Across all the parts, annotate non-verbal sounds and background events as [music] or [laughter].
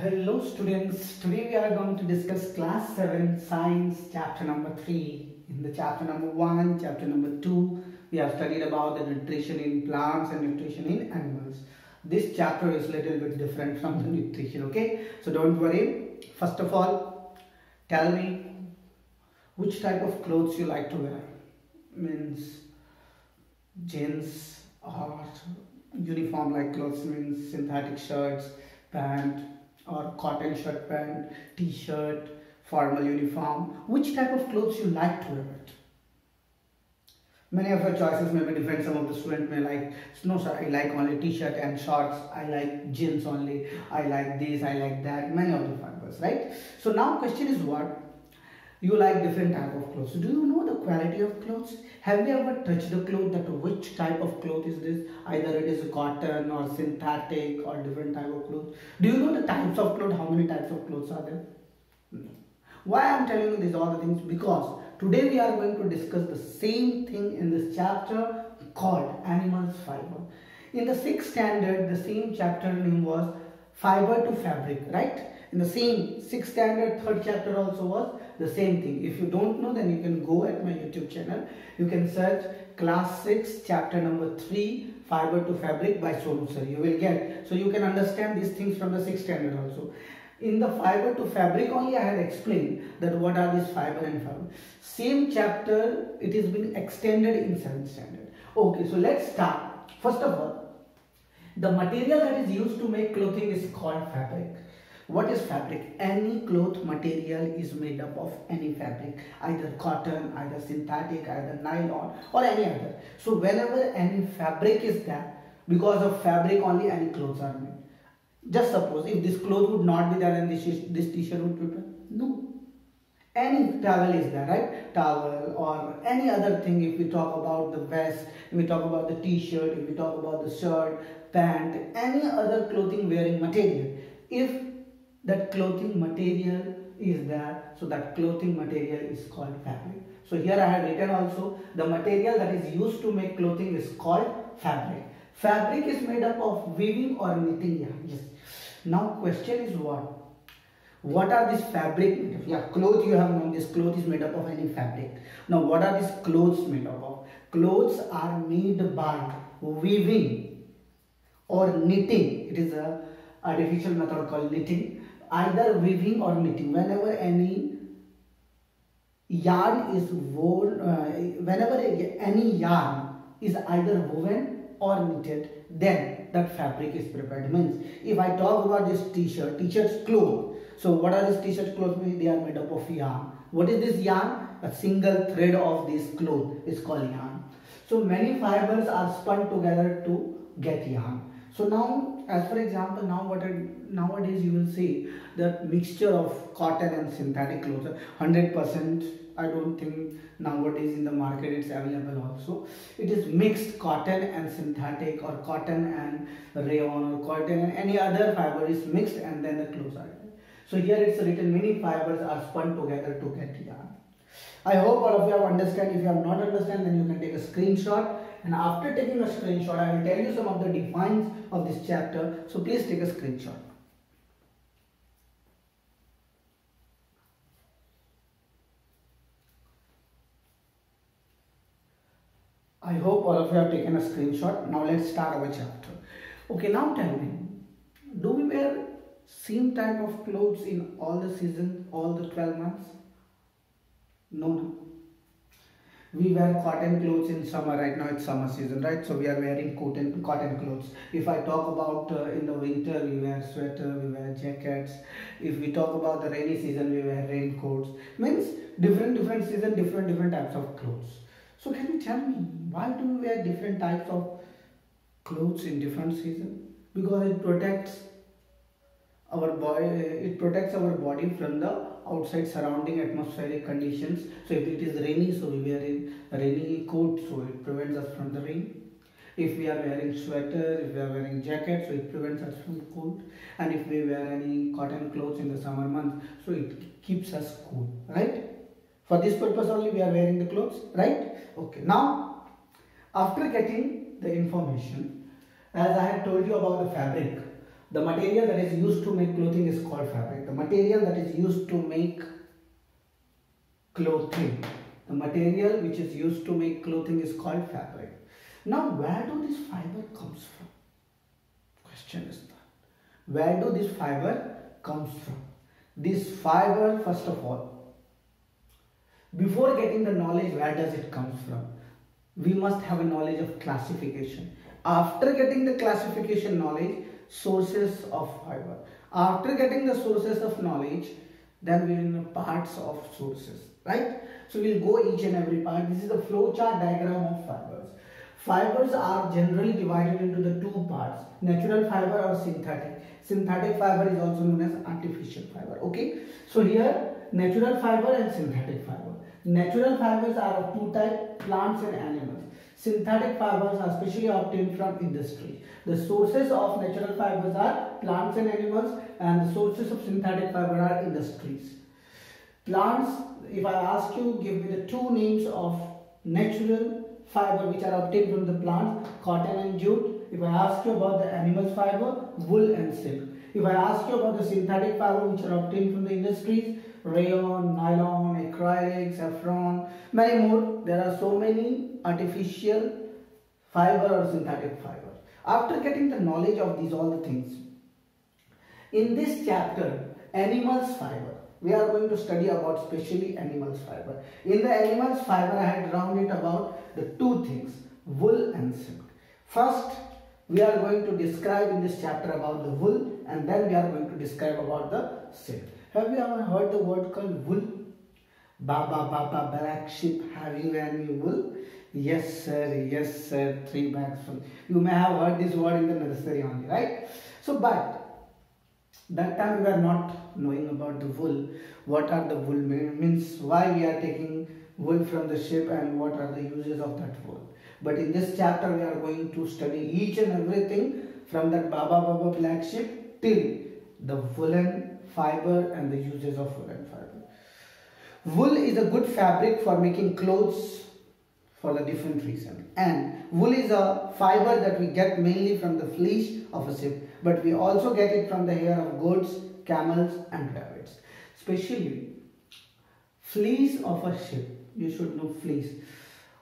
Hello students, today we are going to discuss class 7 science chapter number 3. In the chapter number 1, chapter number 2, we have studied about the nutrition in plants and nutrition in animals. This chapter is a little bit different from the nutrition, okay? So don't worry. First of all, tell me which type of clothes you like to wear. Means jeans or uniform like clothes means synthetic shirts, pant or cotton shirt pant, t-shirt, formal uniform. Which type of clothes you like to wear it? Many of your choices may be different. Some of the students may like, no sir, I like only t-shirt and shorts. I like jeans only. I like this, I like that. Many of the fibers, right? So now question is what? You like different type of clothes. Do you know the quality of clothes? Have you ever touched the cloth that which type of cloth is this? Either it is cotton or synthetic or different type of cloth Do you know the types of cloth How many types of clothes are there? No. Why I am telling you these all the things? Because today we are going to discuss the same thing in this chapter called animals fiber. In the sixth standard, the same chapter name was fiber to fabric, right? In the same sixth standard, third chapter also was the same thing. If you don't know, then you can go at my YouTube channel. You can search class 6, chapter number 3, fiber to fabric by Sonu sir. You will get. So you can understand these things from the sixth standard also. In the fiber to fabric only I had explained that what are these fiber and fiber. Same chapter, it is being extended in seventh standard. Okay, so let's start. First of all, the material that is used to make clothing is called fabric. What is fabric? Any cloth material is made up of any fabric, either cotton, either synthetic, either nylon or any other. So whenever any fabric is there, because of fabric only any clothes are made. Just suppose if this cloth would not be there and this, this t-shirt would be there. No. Any towel is there, right? Towel or any other thing if we talk about the vest, if we talk about the t-shirt, if we talk about the shirt, pant, any other clothing wearing material. If that clothing material is there so that clothing material is called fabric so here i have written also the material that is used to make clothing is called fabric fabric is made up of weaving or knitting yarn yes now question is what what are these fabric? Yeah, clothes you have known this cloth is made up of any fabric. Now what are these clothes made up of? Clothes are made by weaving or knitting. It is a artificial method called knitting either weaving or knitting. Whenever any yarn is woven uh, whenever any yarn is either woven or knitted then that fabric is prepared. Means if i talk about this t-shirt t-shirt's cloth. So what are these t-shirt clothes they are made up of yarn. What is this yarn? A single thread of this cloth is called yarn. So many fibers are spun together to get yarn. So now, as for example, now what nowadays you will see that mixture of cotton and synthetic clothes, hundred percent. I don't think nowadays in the market it's available also. It is mixed cotton and synthetic or cotton and rayon or cotton and any other fiber is mixed and then the clothes are. So here it's written many fibers are spun together to get yarn. I hope all of you have understand. If you have not understand, then you can take a screenshot and after taking a screenshot I will tell you some of the defines of this chapter so please take a screenshot. I hope all of you have taken a screenshot. Now let's start our chapter. Okay, now tell me, do we wear same type of clothes in all the season, all the 12 months? No, no we wear cotton clothes in summer. Right now it's summer season right? So we are wearing cotton cotton clothes. If i talk about uh, in the winter we wear sweater we wear jackets. If we talk about the rainy season we wear raincoats. Means different different season different different types of clothes. So can you tell me why do we wear different types of clothes in different season? Because it protects our body it protects our body from the outside surrounding atmospheric conditions. So if it is rainy so we wear a rainy coat so it prevents us from the rain. If we are wearing sweater if we are wearing jacket so it prevents us from cold. And if we wear any cotton clothes in the summer months so it keeps us cool right? For this purpose only we are wearing the clothes right? Okay now after getting the information as i had told you about the fabric the material that is used to make clothing is called fabric. The material that is used to make clothing the material which is used to make clothing is called fabric. Now where do this fiber comes from? Question is that. Where do this fiber comes from? This fiber first of all before getting the knowledge where does it come from? We must have a knowledge of classification. After getting the classification knowledge sources of fiber. After getting the sources of knowledge then we will know parts of sources right? So we'll go each and every part. This is the flow chart diagram of fibers. Fibers are generally divided into the two parts natural fiber or synthetic. Synthetic fiber is also known as artificial fiber okay? So here natural fiber and synthetic fiber. Natural fibers are of two types plants and animals synthetic fibers are specially obtained from industry. The sources of natural fibers are plants and animals and the sources of synthetic fiber are industries. Plants if i ask you give me the two names of natural fiber which are obtained from the plants cotton and jute. If I ask you about the animal fiber, wool and silk. If I ask you about the synthetic fiber which are obtained from the industries, rayon, nylon, acrylic, saffron, many more. There are so many artificial fiber or synthetic fiber. After getting the knowledge of these all the things, in this chapter, animals fiber, we are going to study about specially animals fiber. In the animals fiber, I had it about the two things, wool and silk. First, we are going to describe in this chapter about the wool and then we are going to describe about the silk. Have you ever heard the word called wool? Baba, Baba, black sheep, have you any wool? Yes, sir, yes, sir, three bags full. You may have heard this word in the nursery only, right? So, but that time we are not knowing about the wool. What are the wool means? Why we are taking wool from the sheep and what are the uses of that wool? But in this chapter, we are going to study each and everything from that Baba Baba black sheep till the woolen fiber and the uses of woolen fiber. Wool is a good fabric for making clothes for the different reason. And wool is a fiber that we get mainly from the fleece of a sheep, but we also get it from the hair of goats, camels, and rabbits. Especially fleece of a sheep. You should know fleece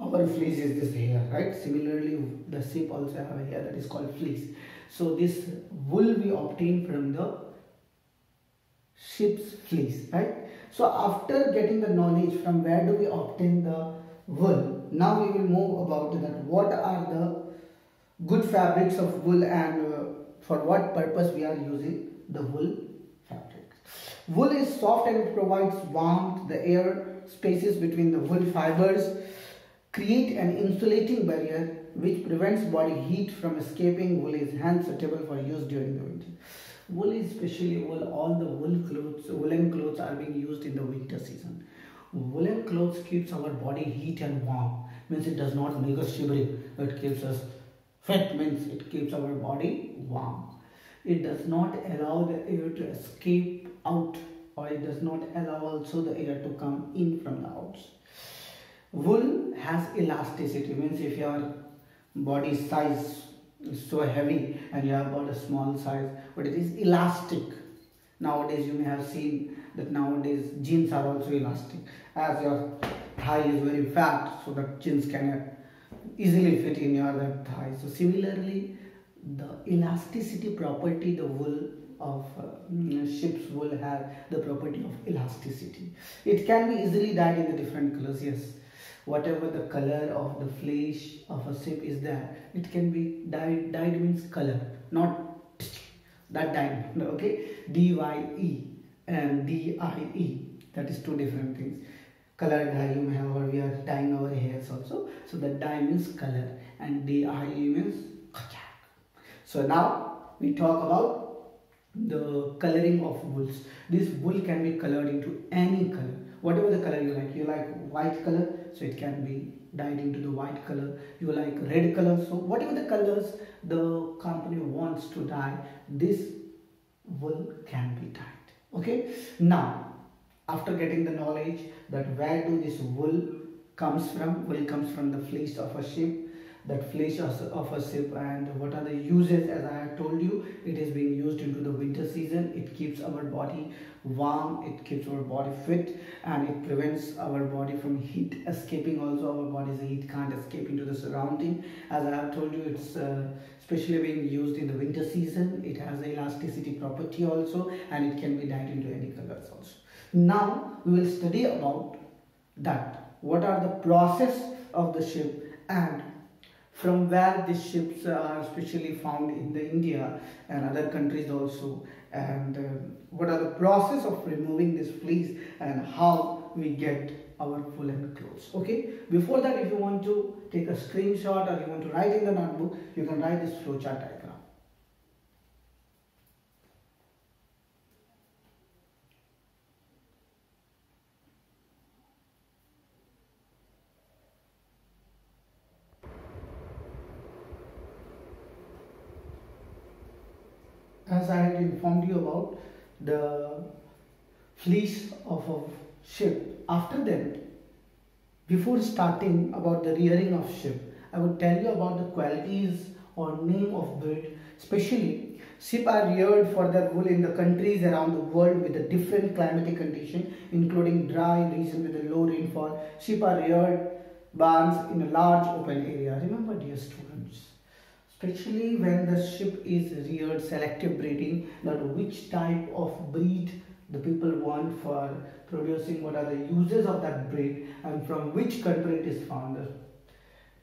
our fleece is this hair right similarly the sheep also have a hair that is called fleece so this wool we obtain from the sheep's fleece right so after getting the knowledge from where do we obtain the wool now we will move about that what are the good fabrics of wool and uh, for what purpose we are using the wool fabric wool is soft and it provides warmth the air spaces between the wool fibers create an insulating barrier which prevents body heat from escaping. Wool is hence suitable for use during the winter. Wool especially wool. All the wool clothes, woolen clothes are being used in the winter season. Woolen clothes keeps our body heat and warm. Means it does not make us shivering. It keeps us fit. Means it keeps our body warm. It does not allow the air to escape out or it does not allow also the air to come in from the outside wool has elasticity means if your body size is so heavy and you have got a small size but it is elastic. Nowadays you may have seen that nowadays jeans are also elastic as your thigh is very fat so that jeans can easily fit in your thigh. So similarly the elasticity property the wool of uh, sheep's wool have the property of elasticity. It can be easily dyed in the different colors yes whatever the color of the flesh of a sheep is there it can be dyed dyed means color not that dyed [laughs] okay? D-y-e and d-i-e that is two different things. Color dye you have or we are dyeing our hairs also. So the dye means color and d-i-e means so now we talk about the coloring of wools. This wool can be colored into any color. Whatever the color you like you like white color so it can be dyed into the white color. You like red color. So whatever the colors the company wants to dye this wool can be dyed. Okay? Now after getting the knowledge that where do this wool comes from wool comes from the fleece of a sheep that fleece of a ship and what are the uses? As i have told you it is being used into the winter season. It keeps our body warm it keeps our body fit and it prevents our body from heat escaping. Also our body's heat can't escape into the surrounding. As i have told you it's uh, especially being used in the winter season. It has elasticity property also and it can be dyed into any colors also. Now we will study about that. What are the process of the ship and from where these ships are especially found in the India and other countries also. And uh, what are the process of removing this fleece and how we get our full woolen clothes okay? Before that if you want to take a screenshot or you want to write in the notebook you can write this flowchart diagram as I had informed you about the fleece of a ship. After that, before starting about the rearing of ship, I would tell you about the qualities or name of bird. Especially, sheep are reared for their wool in the countries around the world with a different climatic condition, including dry region with a low rainfall. Sheep are reared barns in a large open area. Remember, dear students, especially when the ship is reared selective breeding that which type of breed the people want for producing what are the uses of that breed and from which country it is found.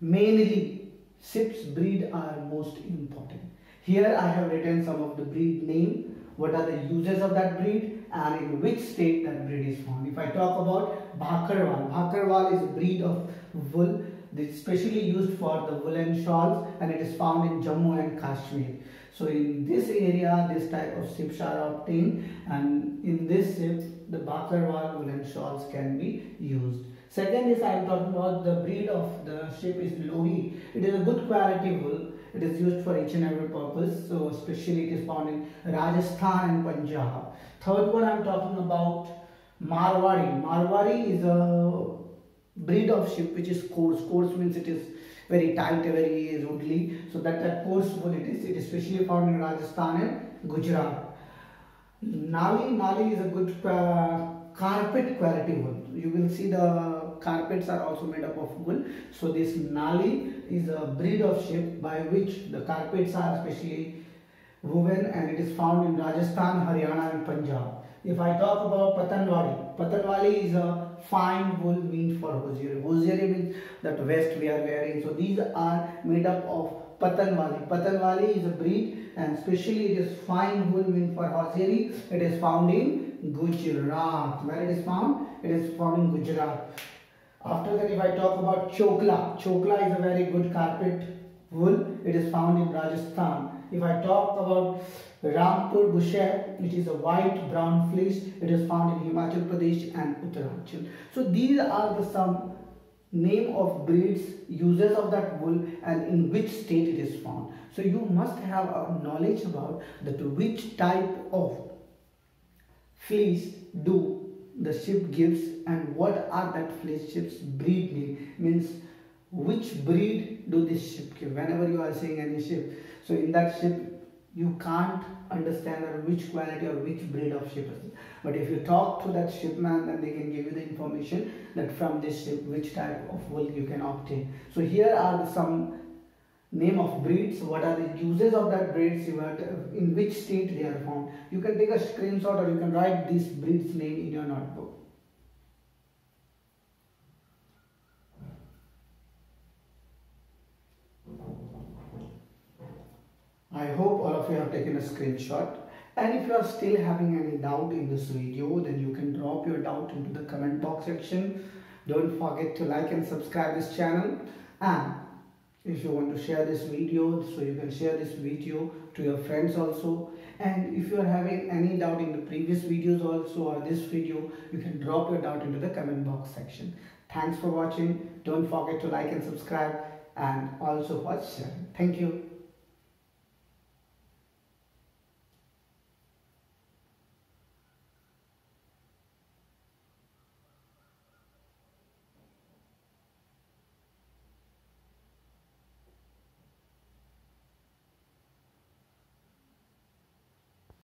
Mainly ships breed are most important. Here i have written some of the breed name what are the uses of that breed and in which state that breed is found. If i talk about bhakarwal bhakarwal is a breed of wool this is specially used for the woolen shawls and it is found in Jammu and Kashmir. So in this area, this type of ships are obtained and in this ship, the Bakarwal woolen shawls can be used. Second is I am talking about the breed of the ship is Lohi. It is a good quality wool. It is used for each and every purpose. So especially it is found in Rajasthan and Punjab. Third one I am talking about Marwari. Marwari is a breed of sheep which is coarse. Coarse means it is very tight, very rudely. So that, that coarse wool it is. It is especially found in Rajasthan and Gujarat. Nali, Nali is a good uh, carpet quality wool. You will see the carpets are also made up of wool. So this Nali is a breed of sheep by which the carpets are especially woven and it is found in Rajasthan, Haryana and Punjab. If I talk about Patanwali, Patanwali is a fine wool meant for hosier. Hosier means that vest we are wearing. So these are made up of Patanwali. Patanwali is a breed and especially it is fine wool meant for hosiery. It is found in Gujarat. Where it is found? It is found in Gujarat. After that if I talk about Chokla. Chokla is a very good carpet wool. It is found in Rajasthan. If I talk about Rampur Bushair, it is a white brown fleece. It is found in Himachal Pradesh and Uttaranchal. So these are the some name of breeds, uses of that wool and in which state it is found. So you must have a knowledge about that which type of fleece do the sheep gives and what are that fleece ship's breed name means which breed do this sheep give whenever you are seeing any sheep so in that ship you can't understand which quality or which breed of sheep is but if you talk to that shipman then they can give you the information that from this ship which type of wool you can obtain. So here are some name of breeds. What are the uses of that breeds? In which state they are found. You can take a screenshot or you can write this breed's name in your notebook taken a screenshot and if you are still having any doubt in this video then you can drop your doubt into the comment box section. Don't forget to like and subscribe this channel and if you want to share this video so you can share this video to your friends also and if you are having any doubt in the previous videos also or this video you can drop your doubt into the comment box section. Thanks for watching. Don't forget to like and subscribe and also watch. Thank you.